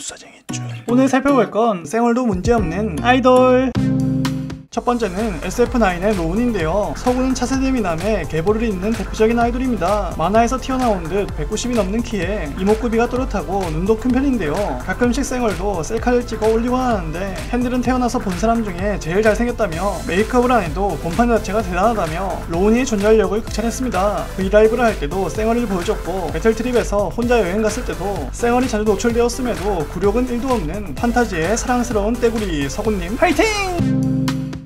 감수사쟁이 준 오늘 살펴볼 건 쌩얼도 문제없는 아이돌 첫 번째는 SF9의 로운인데요. 석우는 차세대 미남의 계보를 잇는 대표적인 아이돌입니다. 만화에서 튀어나온 듯 190이 넘는 키에 이목구비가 또렷하고 눈도 큰 편인데요. 가끔씩 쌩얼로 셀카를 찍어 올리곤 하는데 팬들은 태어나서 본 사람 중에 제일 잘생겼다며 메이크업을 안 해도 본판 자체가 대단하다며 로운이의 존잘력을 극찬했습니다. V LIVE를 할 때도 쌩얼을 보여줬고 배틀트립에서 혼자 여행 갔을 때도 쌩얼이 자주 노출되었음에도 굴욕은 1도 없는 판타지의 사랑스러운 떼구리 석우님 화이팅!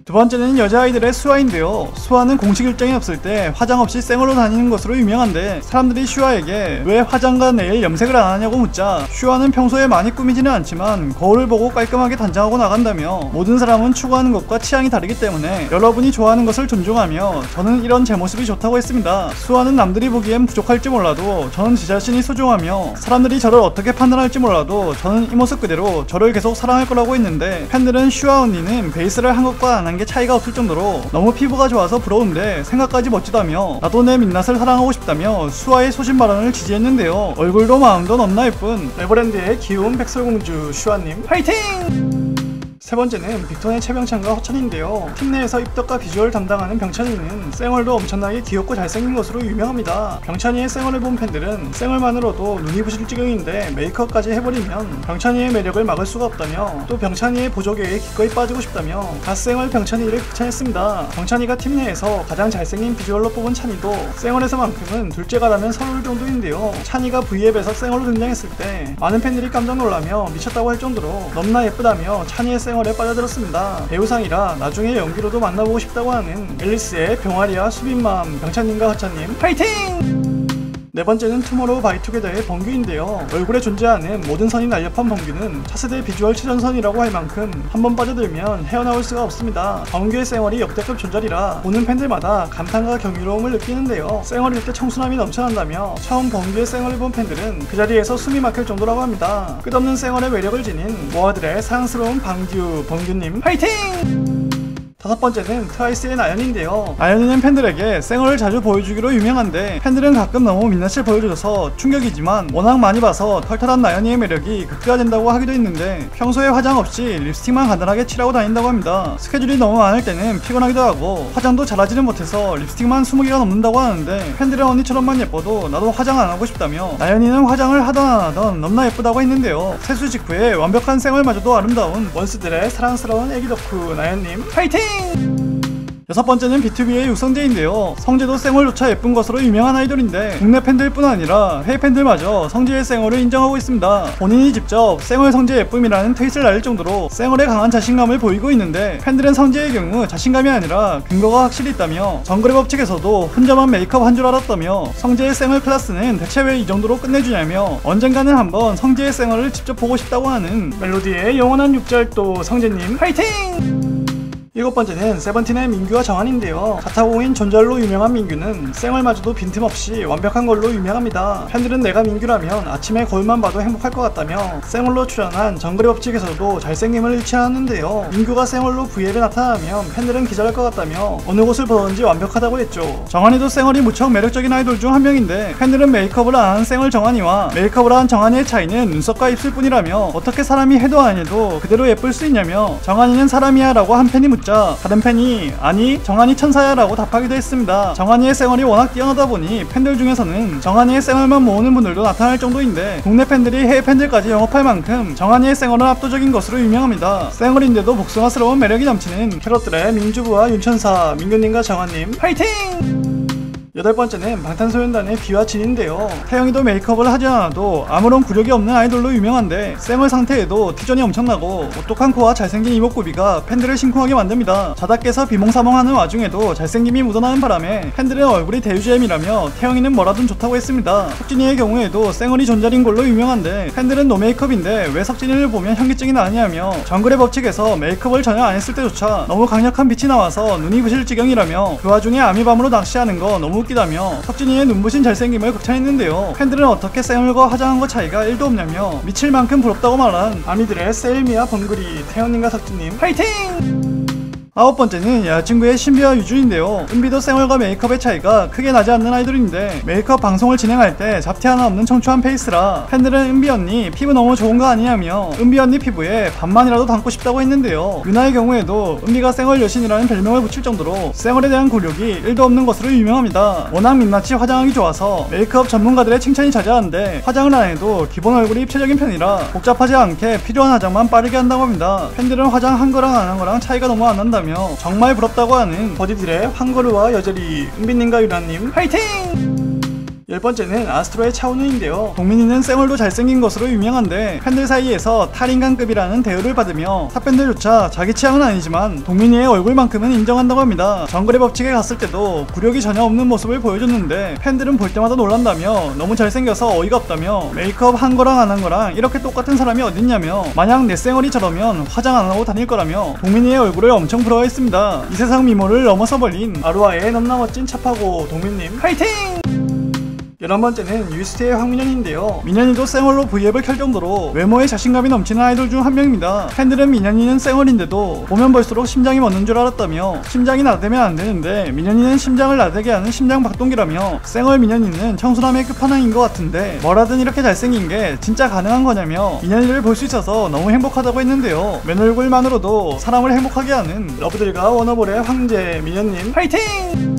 두 번째는 여자아이들의 슈화인데요. 슈화는 공식 일정이 없을 때 화장 없이 쌩얼로 다니는 것으로 유명한데 사람들이 슈화에게 왜 화장과 네일 염색을 안 하냐고 묻자 슈화는 평소에 많이 꾸미지는 않지만 거울을 보고 깔끔하게 단장하고 나간다며 모든 사람은 추구하는 것과 취향이 다르기 때문에 여러분이 좋아하는 것을 존중하며 저는 이런 제 모습이 좋다고 했습니다. 슈화는 남들이 보기엔 부족할지 몰라도 저는 제 자신이 소중하며 사람들이 저를 어떻게 판단할지 몰라도 저는 이 모습 그대로 저를 계속 사랑할 거라고 했는데 팬들은 슈화 언니는 베이스를 한 것과 안한 게 차이가 없을 정도로 너무 피부가 좋아서 부러운데 생각까지 멋지다며 나도 내 민낯을 사랑하고 싶다며 슈화의 소신 발언을 지지했는데요. 얼굴도 마음도 넘나 예쁜 네버랜드의 귀여운 백설공주 슈화님 화이팅! 세 번째는 빅톤의 최병찬과 허찬인데요. 팀 내에서 입덕과 비주얼 담당하는 병찬이는 쌩얼도 엄청나게 귀엽고 잘생긴 것으로 유명합니다. 병찬이의 쌩얼을 본 팬들은 쌩얼만으로도 눈이 부실 지경인데 메이크업까지 해버리면 병찬이의 매력을 막을 수가 없다며 또 병찬이의 보조개에 기꺼이 빠지고 싶다며 갓쌩얼 병찬이를 극찬했습니다. 병찬이가 팀 내에서 가장 잘생긴 비주얼로 뽑은 찬이도 쌩얼에서만큼은 둘째가라면 서러울 정도인데요. 찬이가 V앱에서 쌩얼로 등장했을 때 많은 팬들이 깜짝 놀라며 미쳤다고 할 정도로 너무나 예쁘다며 찬이의 쌩얼 생활에 빠져들었습니다. 배우상이라 나중에 연기로도 만나보고 싶다고 하는 앨리스의 병아리와 수빈맘 병찬님과 허찬님 파이팅! 네 번째는 투모로우 바이투게더의 범규인데요. 얼굴에 존재하는 모든 선이 날렵한 범규는 차세대 비주얼 최전선이라고 할 만큼 한번 빠져들면 헤어나올 수가 없습니다. 범규의 쌩얼이 역대급 존잘이라 보는 팬들마다 감탄과 경이로움을 느끼는데요. 쌩얼일 때 청순함이 넘쳐난다며 처음 범규의 쌩얼을 본 팬들은 그 자리에서 숨이 막힐 정도라고 합니다. 끝없는 쌩얼의 매력을 지닌 모아들의 사랑스러운 방규, 범규님 화이팅! 다섯 번째는 트와이스의 나연인데요. 나연이는 팬들에게 쌩얼을 자주 보여주기로 유명한데 팬들은 가끔 너무 민낯을 보여줘서 충격이지만 워낙 많이 봐서 털털한 나연이의 매력이 극대화된다고 하기도 했는데 평소에 화장 없이 립스틱만 간단하게 칠하고 다닌다고 합니다. 스케줄이 너무 많을 때는 피곤하기도 하고 화장도 잘하지는 못해서 립스틱만 20개가 넘는다고 하는데 팬들은 언니처럼만 예뻐도 나도 화장 안 하고 싶다며 나연이는 화장을 하던 안 하던 넘나 예쁘다고 했는데요. 세수 직후에 완벽한 쌩얼마저도 아름다운 원스들의 사랑스러운 애기 덕후 나연님 파이팅! 여섯 번째는 BTOB의 육성재인데요. 성재도 쌩얼조차 예쁜 것으로 유명한 아이돌인데 국내 팬들뿐 아니라 해외 팬들마저 성재의 쌩얼을 인정하고 있습니다. 본인이 직접 쌩얼 성재 예쁨이라는 트윗을 날릴 정도로 쌩얼에 강한 자신감을 보이고 있는데 팬들은 성재의 경우 자신감이 아니라 근거가 확실히 있다며 정글의 법칙에서도 혼자만 메이크업 한 줄 알았다며 성재의 쌩얼 클래스는 대체 왜 이 정도로 끝내주냐며 언젠가는 한번 성재의 쌩얼을 직접 보고 싶다고 하는 멜로디의 영원한 6절도 성재님 화이팅! 일곱 번째는 세븐틴의 민규와 정한인데요. 자타공인 존잘로 유명한 민규는 쌩얼마저도 빈틈없이 완벽한 걸로 유명합니다. 팬들은 내가 민규라면 아침에 거울만 봐도 행복할 것 같다며 쌩얼로 출연한 정글의 법칙에서도 잘생김을 않았는데요. 민규가 쌩얼로 V앱에 나타나면 팬들은 기절할 것 같다며 어느 곳을 보든지 완벽하다고 했죠. 정한이도 쌩얼이 무척 매력적인 아이돌 중 한 명인데 팬들은 메이크업을 안한 쌩얼 정한이와 메이크업을 한 정한이의 차이는 눈썹과 입술 뿐이라며 어떻게 사람이 해도 안 해도 그대로 예쁠 수 있냐며 정한이는 사람이야 라고 한 팬이 묻자 다른 팬이 아니 정한이 천사야 라고 답하기도 했습니다. 정한이의 쌩얼이 워낙 뛰어나다 보니 팬들 중에서는 정한이의 쌩얼만 모으는 분들도 나타날 정도인데 국내 팬들이 해외 팬들까지 영업할 만큼 정한이의 쌩얼은 압도적인 것으로 유명합니다. 쌩얼인데도 복숭아스러운 매력이 넘치는 캐럿들의 민주부와 윤천사, 민규님과 정한님 파이팅! 여덟 번째는 방탄소년단의 뷔와 진인데요. 태형이도 메이크업을 하지 않아도 아무런 굴욕이 없는 아이돌로 유명한데 쌩얼 상태에도 티존이 엄청나고 오똑한 코와 잘생긴 이목구비가 팬들을 심쿵하게 만듭니다. 자다깨서 비몽사몽하는 와중에도 잘생김이 묻어나는 바람에 팬들은 얼굴이 대유잼이라며 태형이는 뭐라든 좋다고 했습니다. 석진이의 경우에도 쌩얼이 존잘인 걸로 유명한데 팬들은 노메이크업인데 왜 석진이를 보면 현기증이 나느냐며 정글의 법칙에서 메이크업을 전혀 안 했을 때조차 너무 강력한 빛이 나와서 눈이 부실 지경이라며 그 와중에 아미밤으로 낚시하는 거 너무 웃기다며 석진이의 눈부신 잘생김을 극찬했는데요. 팬들은 어떻게 쌩얼과 화장한 것 차이가 1도 없냐며 미칠 만큼 부럽다고 말한 아미들의 셀미와 번그리 태형님과 석진님 파이팅! 아홉 번째는 여자친구의 신비와 유주인데요. 은비도 생얼과 메이크업의 차이가 크게 나지 않는 아이돌인데 메이크업 방송을 진행할 때 잡티 하나 없는 청초한 페이스라 팬들은 은비 언니 피부 너무 좋은 거 아니냐며 은비 언니 피부의 반만이라도 닮고 싶다고 했는데요. 유나의 경우에도 은비가 생얼 여신이라는 별명을 붙일 정도로 생얼에 대한 굴욕이 1도 없는 것으로 유명합니다. 워낙 민낯이 화장하기 좋아서 메이크업 전문가들의 칭찬이 자자한데 화장을 안 해도 기본 얼굴이 입체적인 편이라 복잡하지 않게 필요한 화장만 빠르게 한다고 합니다. 팬들은 화장 한 거랑 안 한 거랑 차이가 너무 안 난다며 정말 부럽다고 하는 버디들의 황거루와 여절이 은비님과 유나님 화이팅! 열 번째는 아스트로의 차은우인데요. 동민이는 쌩얼도 잘생긴 것으로 유명한데 팬들 사이에서 탈인간급이라는 대우를 받으며 타팬들조차 자기 취향은 아니지만 동민이의 얼굴만큼은 인정한다고 합니다. 정글의 법칙에 갔을 때도 굴욕이 전혀 없는 모습을 보여줬는데 팬들은 볼 때마다 놀란다며 너무 잘생겨서 어이가 없다며 메이크업 한 거랑 안 한 거랑 이렇게 똑같은 사람이 어딨냐며 만약 내 쌩얼이 저러면 화장 안 하고 다닐 거라며 동민이의 얼굴을 엄청 부러워했습니다. 이 세상 미모를 넘어서 버린 아로하의 넘나 멋진 차파고 동민님 파이팅! 열한 번째는 유스테의 황민현인데요. 민현이도 쌩얼로 V앱을 켤 정도로 외모에 자신감이 넘치는 아이돌 중 한 명입니다. 팬들은 민현이는 쌩얼인데도 보면 볼수록 심장이 멎는 줄 알았다며 심장이 나대면 안 되는데 민현이는 심장을 나대게 하는 심장 박동기라며 쌩얼 민현이는 청순함의 끝판왕인 것 같은데 뭐라든 이렇게 잘생긴 게 진짜 가능한 거냐며 민현이를 볼 수 있어서 너무 행복하다고 했는데요. 맨 얼굴만으로도 사람을 행복하게 하는 러브들과 워너볼의 황제 민현님 파이팅!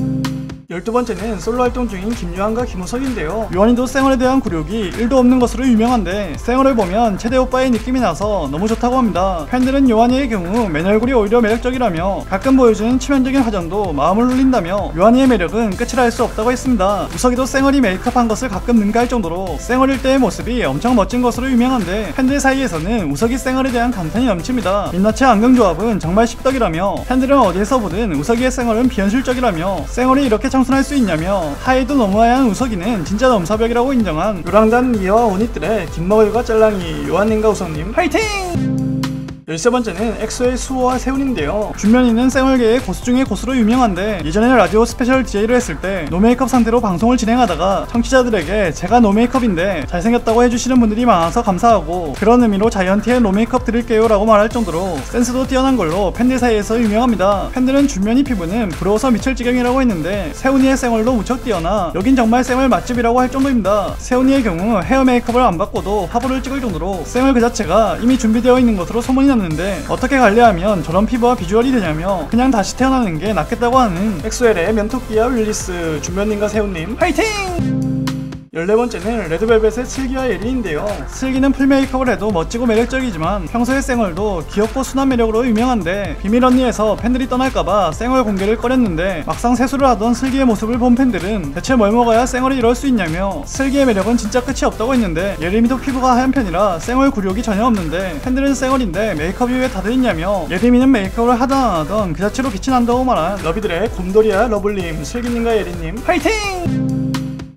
열두 번째는 솔로 활동 중인 김요한과 김우석인데요. 요한이도 쌩얼에 대한 굴욕이 1도 없는 것으로 유명한데 쌩얼을 보면 체대 오빠의 느낌이 나서 너무 좋다고 합니다. 팬들은 요한이의 경우 맨 얼굴이 오히려 매력적이라며 가끔 보여주는 치명적인 화장도 마음을 울린다며 요한이의 매력은 끝이라 할 수 없다고 했습니다. 우석이도 쌩얼이 메이크업한 것을 가끔 능가할 정도로 쌩얼일 때의 모습이 엄청 멋진 것으로 유명한데 팬들 사이에서는 우석이 쌩얼에 대한 감탄이 넘칩니다. 민낯에 안경 조합은 정말 십덕이라며 팬들은 어디에서 보든 우석이의 쌩얼은 비현실적이라며 쌩얼이 이렇게 청순할 수 있냐며 하얘도 너무 하얀 우석이는 진짜 넘사벽이라고 인정한 요랑단 미아와 오니들의 김먹을과 짤랑이 요한님과 우석님 파이팅! 열세 번째는 엑소의 수호와 세훈인데요. 준면이는 쌩얼계의 고수 중의 고수로 유명한데 예전에 라디오 스페셜 DJ를 했을 때 노메이크업 상태로 방송을 진행하다가 청취자들에게 제가 노메이크업인데 잘생겼다고 해주시는 분들이 많아서 감사하고 그런 의미로 자이언티의 노메이크업 드릴게요 라고 말할 정도로 센스도 뛰어난 걸로 팬들 사이에서 유명합니다. 팬들은 준면이 피부는 부러워서 미칠 지경이라고 했는데 세훈이의 쌩얼도 무척 뛰어나 여긴 정말 쌩얼 맛집이라고 할 정도입니다. 세훈이의 경우 헤어 메이크업을 안 받고도 화보를 찍을 정도로 쌩얼 그 자체가 이미 준비되어 있는 것으로 소문이 났는데 어떻게 관리하면 저런 피부와 비주얼이 되냐며 그냥 다시 태어나는 게 낫겠다고 하는 엑소엘의 면토끼와 윌리스 준면님과 세훈님 파이팅! 14번째는 레드벨벳의 슬기와 예림인데요. 슬기는 풀 메이크업을 해도 멋지고 매력적이지만 평소의 쌩얼도 귀엽고 순한 매력으로 유명한데 비밀 언니에서 팬들이 떠날까봐 쌩얼 공개를 꺼렸는데 막상 세수를 하던 슬기의 모습을 본 팬들은 대체 뭘 먹어야 쌩얼이 이럴 수 있냐며 슬기의 매력은 진짜 끝이 없다고 했는데 예림이도 피부가 하얀 편이라 쌩얼 굴욕이 전혀 없는데 팬들은 쌩얼인데 메이크업이 왜 다 돼 있냐며 예림이는 메이크업을 하든 안 하든 그 자체로 빛이 난다고 말한 러비들의 곰돌이와 러블님 슬기님과 예림님 파이팅!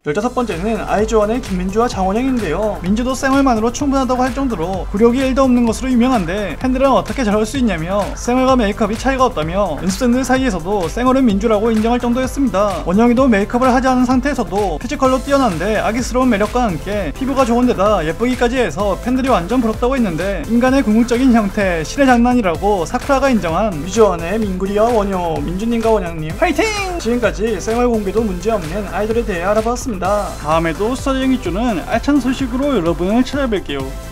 15번째는 아이즈원의 김민주와 장원영인데요. 민주도 쌩얼만으로 충분하다고 할 정도로 굴욕이 1도 없는 것으로 유명한데 팬들은 어떻게 저럴 수 있냐며 쌩얼과 메이크업이 차이가 없다며 연습생들 사이에서도 쌩얼은 민주라고 인정할 정도였습니다. 원영이도 메이크업을 하지 않은 상태에서도 피지컬로 뛰어난데 아기스러운 매력과 함께 피부가 좋은데다 예쁘기까지 해서 팬들이 완전 부럽다고 했는데 인간의 궁극적인 형태 신의 장난이라고 사쿠라가 인정한 위즈원의 민구리와 워뇨 민주님과 원영님 파이팅! 지금까지 쌩얼 공개도 문제없는 아이돌에 대해 알아봤습니다. 다음에도 스타쟁이 주는 알찬 소식으로 여러분을 찾아뵐게요.